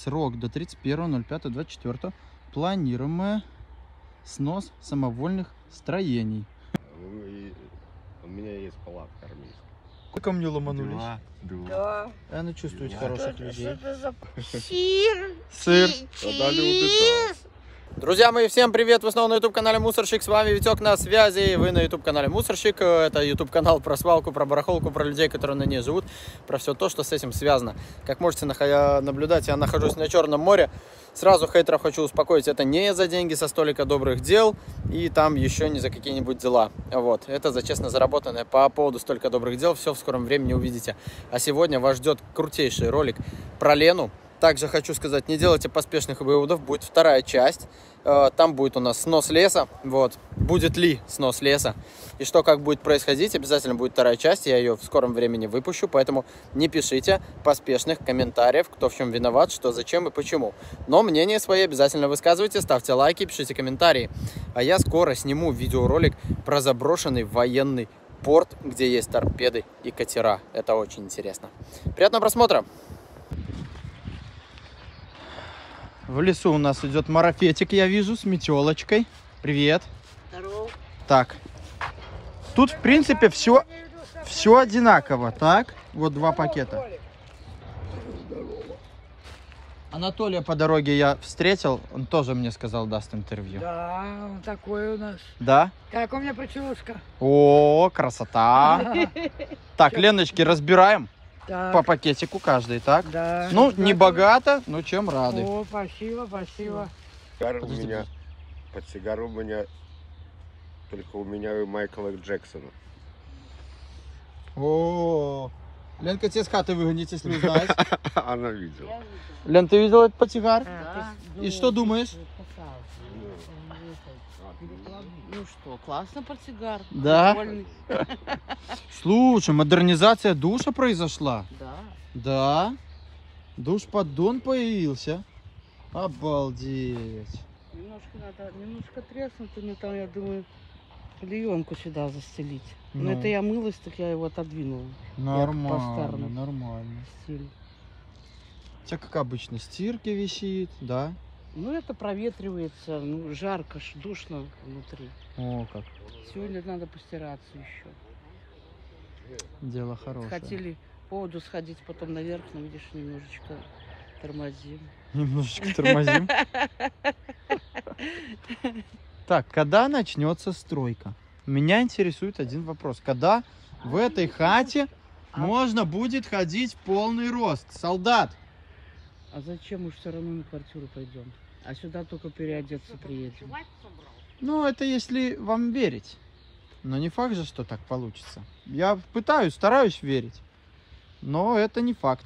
Срок до 31.05.24. Планируемое снос самовольных строений. Вы- У меня есть палатка армейская. Ко мне ломанулись. Два. Два. Да. А ну чувствуете Да. хороших людей. за сыр? Сыр. Друзья мои, всем привет! Вы снова на YouTube-канале Мусорщик. С вами Витек на связи. Вы на YouTube-канале Мусорщик. Это YouTube-канал про свалку, про барахолку, про людей, которые на ней живут, про все то, что с этим связано. Как можете нах- наблюдать, я нахожусь на Черном море. Сразу хейтеров хочу успокоить, это не за деньги со столика добрых дел, и там еще не за какие-нибудь дела. Вот, это за честно заработанное по поводу столько добрых дел, все в скором времени увидите. А сегодня вас ждет крутейший ролик про Лену. Также хочу сказать, не делайте поспешных выводов, будет вторая часть. Э, Там будет у нас снос леса, вот. Будет ли снос леса и что как будет происходить, обязательно будет вторая часть, я ее в скором времени выпущу, поэтому не пишите поспешных комментариев, кто в чем виноват, что, зачем и почему. Но мнение свое обязательно высказывайте, ставьте лайки, пишите комментарии. А я скоро сниму видеоролик про заброшенный военный порт, где есть торпеды и катера. Это очень интересно. Приятного просмотра! В лесу у нас идет марафетик, я вижу, с метелочкой. Привет. Здорово. Так. Тут, в принципе, все, все одинаково, так? Вот два пакета. Анатолия по дороге я встретил, он тоже мне сказал, даст интервью. Да, он такой у нас. Да? Как у меня прическа. О, красота. Так, Леночки, разбираем Так, по пакетику каждый, так? да. Ну, не богато, но чем рады. О, спасибо, спасибо. Сигар у меня, под сигару у меня только у меня и Майкла Джексона. О, Ленка, тебе с хаты выгонить, если узнаешь. Она видела. Лен, ты видел этот портсигар? Да. И что думаешь? Ну что, классно портсигар. Да? Слушай, модернизация душа произошла. Да. Да. Душ-поддон появился. Обалдеть. Немножко надо, немножко треснуть, мне там, я думаю, клеенку сюда застелить. Ну. Но это я мылась, так я его отодвинула. Нормально, нормально. Стиль. У тебя, как обычно, стирки висит, да? Ну, это проветривается, ну, жарко, ж, душно внутри. О, как. Сегодня надо постираться еще. Дело хорошее. Хотели по воду сходить, потом наверх, но, видишь, немножечко тормозим. Немножечко тормозим. Так, когда начнется стройка? Меня интересует один вопрос. Когда в этой хате можно будет ходить в полный рост? Солдат! А зачем мы все равно на квартиру пойдем? А сюда только переодеться приедем. Ну, это если вам верить. Но не факт же, что так получится. Я пытаюсь, стараюсь верить. Но это не факт.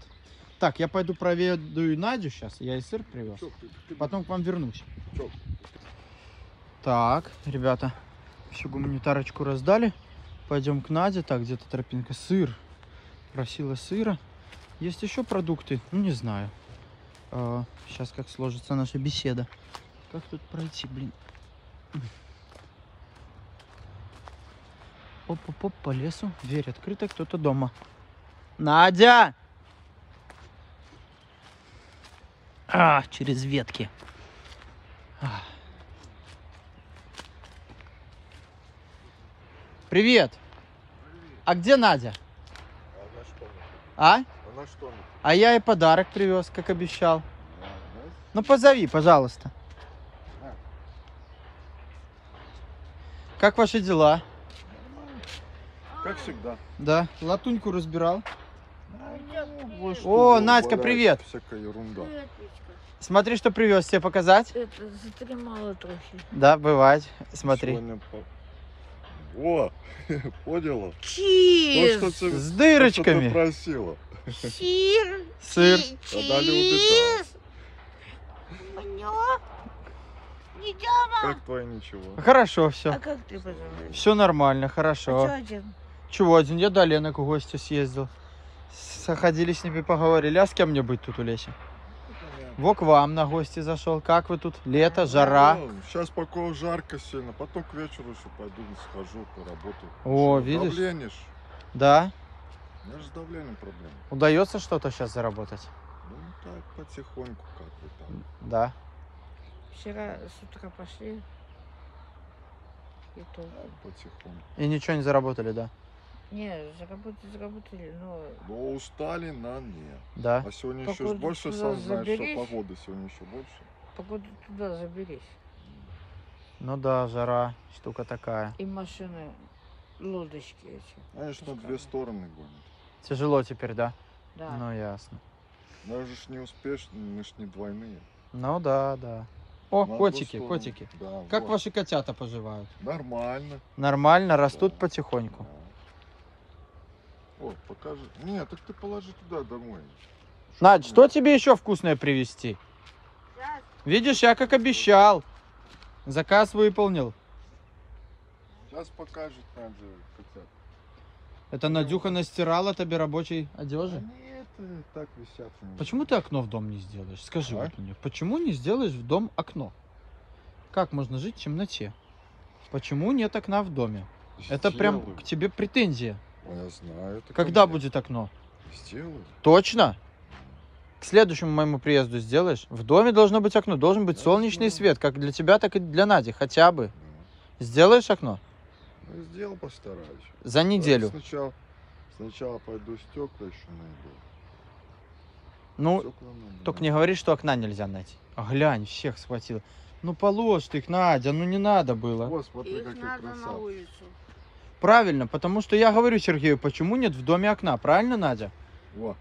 Так, я пойду проведу Надю сейчас. Я и сыр привез. Потом к вам вернусь. Так, ребята, всю гуманитарочку раздали. Пойдем к Наде. Так, где-то тропинка. Сыр. Просила сыра. Есть еще продукты? Ну, не знаю. сейчас как сложится наша беседа. Как тут пройти, блин? Оп-оп-оп, по лесу. Дверь открыта, кто-то дома. Надя! А, через ветки. А. Привет. А где Надя? Она что? А? Она что? А я ей подарок привез, как обещал. Ну позови, пожалуйста. Как ваши дела? Как всегда. Да, латуньку разбирал. Ну, О, Надька, привет. Всякая ерунда. Смотри, что привез тебе показать. Это затремало трохи. Да, бывает. Смотри. Сегодня О, поняла? То, Чиз! что ты, С то, что ты дырочками. просила. Сыр! Сыр. Люди, Чиз! Поняла? Не дома? Как твое ничего? Хорошо А все. как ты поживаешь? Все нормально, А хорошо. чё один? Чего один? Я до Лены к гости съездил. Сходили с ними, поговорили. А с кем мне быть тут у леси? Во к вам на гости зашел. Как вы тут? Лето, жара. Сейчас пока жарко сильно, потом к вечеру еще пойду схожу, поработаю. О, Что, видишь? Давление ж. Да? У меня же с давлением проблема. Удается что-то сейчас заработать? Ну так, потихоньку как бы там. Да. Вчера с утра пошли. И то. Потихоньку. И ничего не заработали, да? Не, заработали, заработали, но Но устали на нет. Да. А сегодня еще Погоду больше, туда сам знаешь, что погода сегодня еще больше. погоду туда заберись. Ну да, жара, штука такая. И машины, лодочки эти. Конечно, Пускай. две стороны гонят. Тяжело теперь, да? Да. Ну ясно. Даже ж не успеешь, мы ж не двойные. Ну да, да. О, На котики, котики. Да, Как вот. ваши котята поживают? Нормально. Нормально, растут Да. потихоньку. О, покажи. Нет, так ты положи туда домой. Надь, что тебе еще вкусное привезти? Видишь, я как обещал. Заказ выполнил. Сейчас покажет Надя котят. Это Надюха настирала тебе рабочей одежи? Они это так висят. Почему ты окно в дом не сделаешь? Скажи А? вот мне, почему не сделаешь в дом окно? Как можно жить в темноте? Почему нет окна в доме? Это прям Сделаю. к тебе претензия. Я знаю. это ко Когда мне. будет окно? Сделаю. Точно? К следующему моему приезду сделаешь? В доме должно быть окно, должен быть Да, солнечный сделаю. свет, как для тебя, так и для Нади, хотя бы. Да. Сделаешь окно? Ну, сделал, постараюсь. За неделю. Сначала, сначала пойду стекла еще найду. Ну, Стекла надо только найти. не говори, что окна нельзя найти. А глянь, всех схватило. Ну положь ты их, Надя, ну не надо было. Вот, смотри, Их какие надо на красавцы. улицу. Правильно, потому что я говорю Сергею, почему нет в доме окна, правильно, Надя? Вот.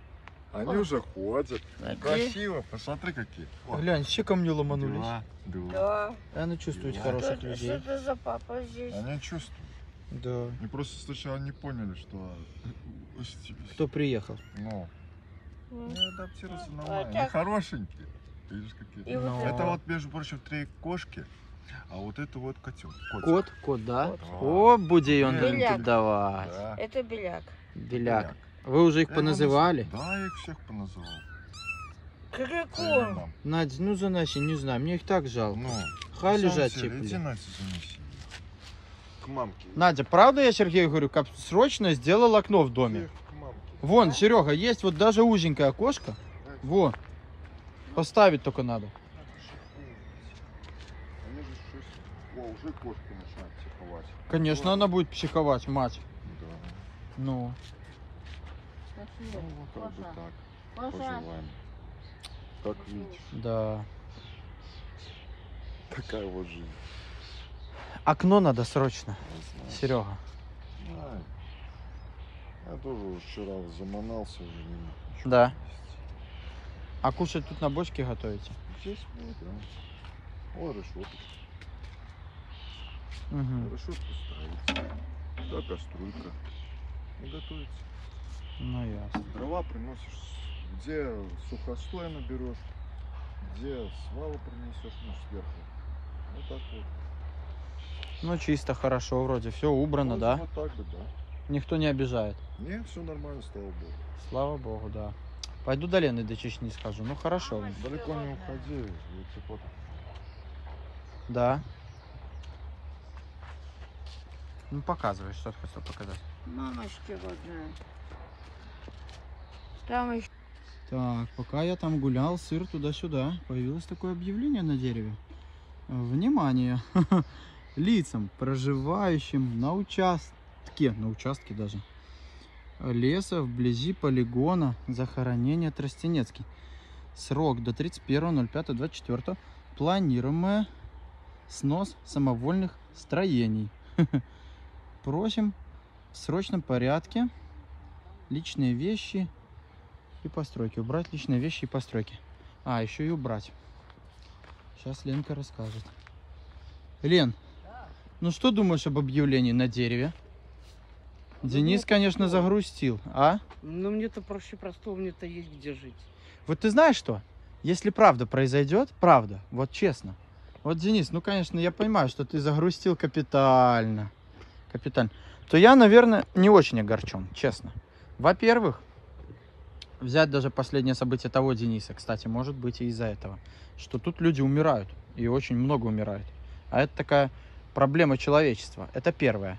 Они О. уже ходят. Где? Красиво, посмотри какие. О, Глянь, все ко мне ломанулись. Два, два. Да. Она чувствует Да. хороших Что, людей. что это за папа здесь? Они чувствуют. Да. Они просто сначала не поняли, что... Кто приехал? Ну, М. не адаптируются А нормально. Они хорошенькие. Видишь, какие. И вот Ну. Это вот, между прочим, три кошки, а вот это вот котел. Кот, кот, да? Кот. О, буде он Беляк. давать. Да. Это беляк. Беляк. Вы уже их Я его поназывали? наз- Да, я их всех поназывал. Мам, Надя, ну заноси, не знаю, мне их так жалко. Ну, Хай себе, теплее. К мамке. Надя, правда я Сергею говорю, как срочно сделал окно в доме? Вон, Серега, есть вот даже узенькое окошко. Во. Поставить только надо. Они же шесть- О, уже кошки начинают психовать. Конечно, она будет психовать, мать. Да. Ну. Ну, вот как бы так. Паша. Поживаем. Как видишь, Да. такая вот жизнь. Окно надо срочно. Серега. Знаю. Я тоже уже вчера заманался уже не мог ничего Да. есть. А кушать тут на бочке готовите? Здесь вот, да. О, решетка. Угу. Решетка ставится. Да, кастрюлька. И готовится. Ну ясно. Дрова приносишь, где сухостой наберешь, где свалу принесешь, ну, сверху. Вот так вот. Ну чисто, хорошо, вроде все убрано, Вот- да? Вот так вот, да. Никто не обижает. Не, все нормально, слава богу. Слава богу, да. Пойду до Лены до Чечни схожу. Ну хорошо. Далеко не уходи, потом. Да. Ну показывай, что ты хотел показать. Мамочки родная. Там еще Так, пока я там гулял, сыр туда-сюда, появилось такое объявление на дереве. Внимание! Лицам, проживающим на участке, на участке даже, леса вблизи полигона захоронения Тростенецкий. Срок до 31.05.24. Планируемое снос самовольных строений. Просим в срочном порядке личные вещи и постройки. Убрать личные вещи и постройки. А, еще и убрать. Сейчас Ленка расскажет. Лен, ну что думаешь об объявлении на дереве? Денис, конечно, загрустил, а? Ну, мне-то проще простого, мне-то есть где жить. Вот ты знаешь что? Если правда произойдет, правда, вот честно. Вот, Денис, ну, конечно, я понимаю, что ты загрустил капитально. Капитально. То я, наверное, не очень огорчен, честно. Во-первых, взять даже последнее событие того Дениса, кстати, может быть и из-за этого, что тут люди умирают, и очень много умирают. А это такая проблема человечества. Это первое.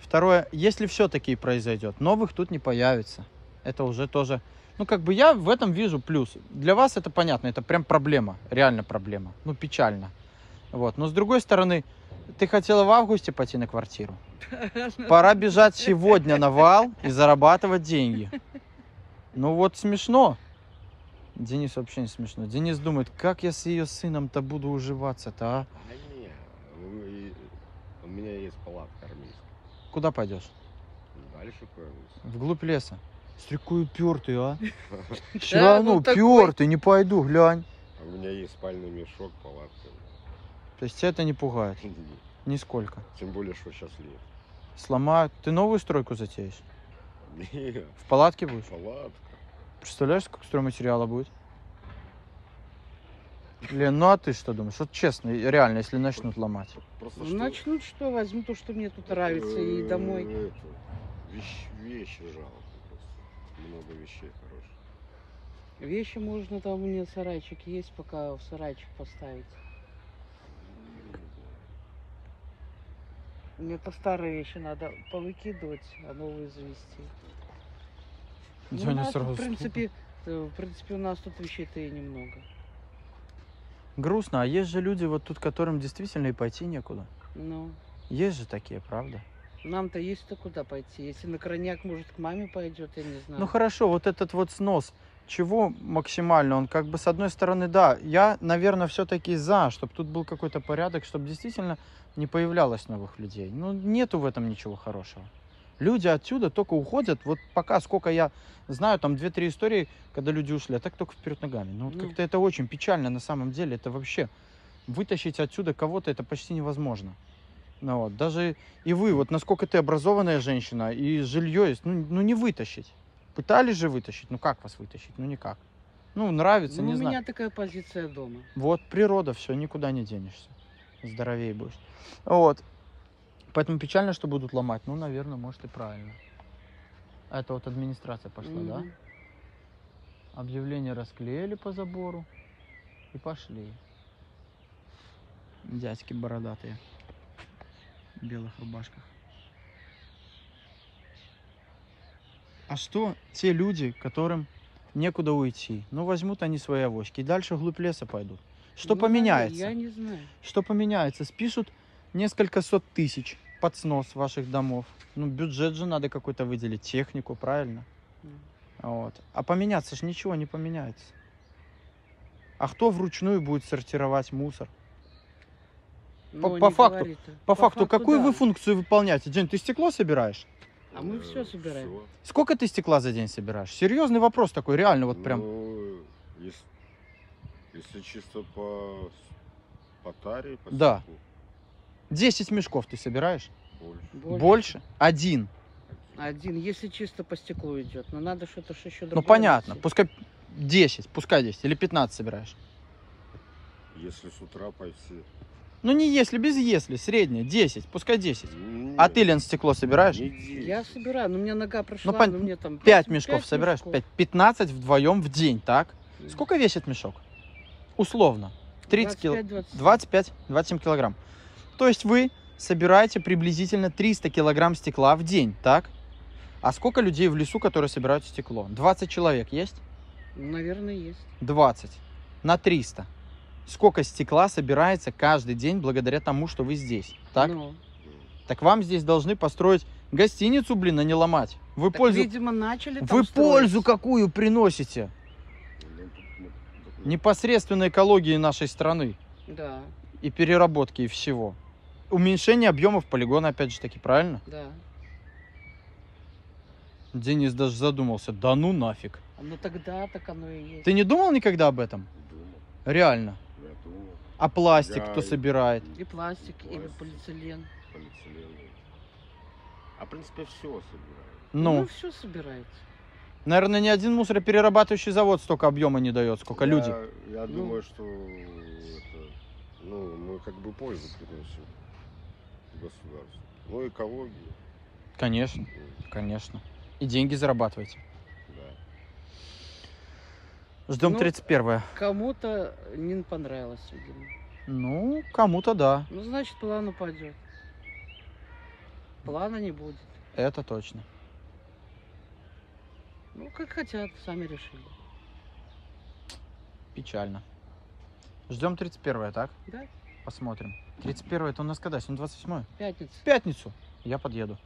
Второе, если все-таки произойдет, новых тут не появится. Это уже тоже Ну, как бы я в этом вижу плюс. Для вас это понятно, это прям проблема, реально проблема. Ну, печально. Вот. Но с другой стороны, ты хотела в августе пойти на квартиру. Пора бежать сегодня на вал и зарабатывать деньги. Ну вот смешно. Денис вообще не смешно. Денис думает, как я с ее сыном-то буду уживаться-то, а? Да не, у и- у меня есть палатка армейская. Куда пойдешь? Дальше появился. Вглубь леса. Смотри, какой упертый, а? Все равно ну упертый, не пойду, глянь. А У меня есть спальный мешок, палатка. То есть тебя это не пугает? Нисколько. Тем более, что сейчас лет. Сломают. Ты новую стройку затеешь? Нет, В палатке будешь? палатка. Представляешь, сколько стройматериала будет? Лен, ну а ты что думаешь? Вот честно, реально, если начнут ломать. Просто что- Начнут что, возьму то, что мне тут нравится, и Э, домой. это, вещь- вещи жалко просто. Много вещей хороших. Вещи можно, там у меня сарайчик есть, пока в сарайчик поставить. Мне по старые вещи надо повыкидывать, а новые завести. Ну, у Женя нас в принципе, э, в принципе, у нас тут вещей-то и немного. Грустно, а есть же люди вот тут, которым действительно и пойти некуда. Ну, Есть же такие, правда? нам-то есть-то куда пойти. Если на крайняк, может, к маме пойдет, я не знаю. Ну хорошо, вот этот вот снос, чего максимально? Он как бы с одной стороны, да, я, наверное, все-таки за, чтобы тут был какой-то порядок, чтобы действительно не появлялось новых людей. Ну, нету в этом ничего хорошего. Люди отсюда только уходят, вот пока, сколько я знаю, там две-три истории, когда люди ушли, а так только вперед ногами. Ну, вот Ну. как-то это очень печально на самом деле, это вообще, вытащить отсюда кого-то, это почти невозможно. Ну, вот, даже и вы, вот насколько ты образованная женщина, и жилье есть, ну, ну не вытащить. Пытались же вытащить, ну как вас вытащить? Ну никак. Ну, нравится, Ну, не у знаю. меня такая позиция дома. Вот природа, все, никуда не денешься. Здоровее будешь. Вот. Поэтому печально, что будут ломать. Ну, наверное, может и правильно. Это вот администрация пошла, да? Мгм. Объявление расклеили по забору и пошли. Дядьки бородатые. В белых рубашках. А что те люди, которым некуда уйти? Ну, возьмут они свои авоськи и дальше вглубь леса пойдут. Что Ну, поменяется? Я не знаю. Что поменяется? Спишут несколько сот тысяч под снос ваших домов. Ну, бюджет же надо какой-то выделить, технику, правильно? М. Вот. А поменяться же ничего не поменяется. А кто вручную будет сортировать мусор? По- Ну, по факту- говори-то. По, факту, какую да. вы функцию выполняете? День, ты стекло собираешь? А мы Э, все собираем. всё. Сколько ты стекла за день собираешь? Серьезный вопрос такой, реально, вот прям. Ну, если, если чисто по, по таре, по Да. стеклу, 10 мешков ты собираешь? больше. Больше. Больше? Один. Один, если чисто по стеклу идет. Но надо что-то ж еще Ну другое понятно, найти. пускай 10, пускай 10 или 15 собираешь. Если с утра пойти. Ну не если, без если, среднее, 10, пускай 10. Нет, А ты, Лен, стекло собираешь? не 10. Я собираю, но у меня нога прошла, пон- но мне там... 5 пять- мешков пять собираешь, мешков. 5, 15 вдвоем в день, так? М. Сколько весит мешок? Условно. 30 кил... 25-27. 25-27 килограмм. То есть вы собираете приблизительно 300 килограмм стекла в день, так? А сколько людей в лесу, которые собирают стекло? 20 человек есть? Ну, Наверное, есть. 20 на 300. Сколько стекла собирается каждый день благодаря тому, что вы здесь, так? Ну, Так вам здесь должны построить гостиницу, блин, а не ломать. Вы так, пользу... видимо, начали там Вы строить. пользу какую приносите Ну, непосредственно экологии нашей страны Да, и переработки и всего. Уменьшение объемов полигона, опять же таки, правильно? да. Денис даже задумался, да ну нафиг. А Ну тогда так оно и есть. Ты не думал никогда об этом? Думал, Реально. А пластик Я- кто собирает? И пластик, и Пластик. полиэтилен. полиэтилен. А в принципе все собираю. Ну, все собирается. наверное, ни один мусороперерабатывающий завод столько объема не дает, сколько я, люди. Я Ну. думаю, что это, ну, мы как бы пользу приносим государству. Ну, экологии. Конечно, ну, конечно. И деньги зарабатываете. Ждем Ну, 31 Кому-то не понравилось, видимо. Ну, кому-то да, Ну, значит, план упадет. Плана не будет. это точно. Ну, как хотят, сами решили. Печально. Ждем 31 так? Да, Посмотрим. 31 это у нас когда? Сегодня 28 пятница. В пятницу. Я подъеду.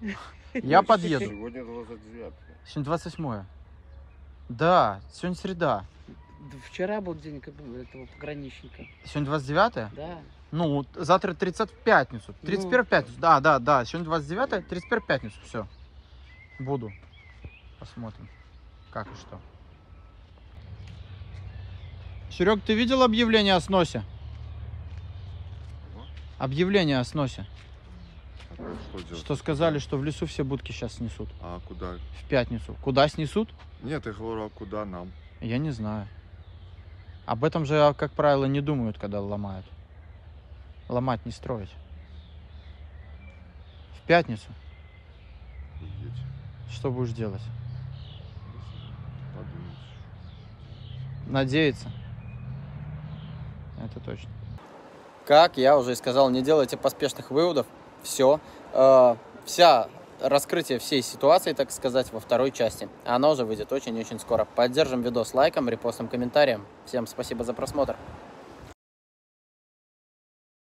Я подъеду. Сегодня 29 Сегодня 28 Да, сегодня среда. Да Вчера был день этого пограничника. Сегодня 29 Да. Ну, завтра 30 в пятницу. 31 Ну. в пятницу. Да, да, да. Сегодня 29 31 в пятницу. Все. Буду. Посмотрим, как и что. Серег, ты видел объявление о сносе? Объявление о сносе. Что делать? Что сказали, что в лесу все будки сейчас снесут. А куда? В пятницу. Куда снесут? Нет, я говорю, а куда нам? Я не знаю. Об этом же, как правило, не думают, когда ломают. Ломать, не строить. В пятницу. Едь. Что будешь делать? Подумать. Надеяться. Это точно. Как я уже и сказал, не делайте поспешных выводов. Все. вся раскрытие всей ситуации, так сказать, во второй части. Она уже выйдет очень-очень скоро. Поддержим видос лайком, репостом, комментарием. Всем спасибо за просмотр.